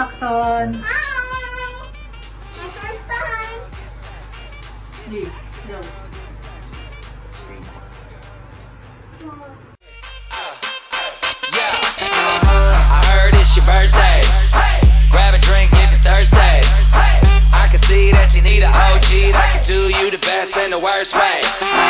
Saxon. Hi! My first time. You. No. Your birthday. Grab a drink if you're thirsty. I can see that you need an OG that can do you the best and the worst way.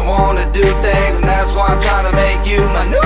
even wanna do things And that's why I'm trying to make you my new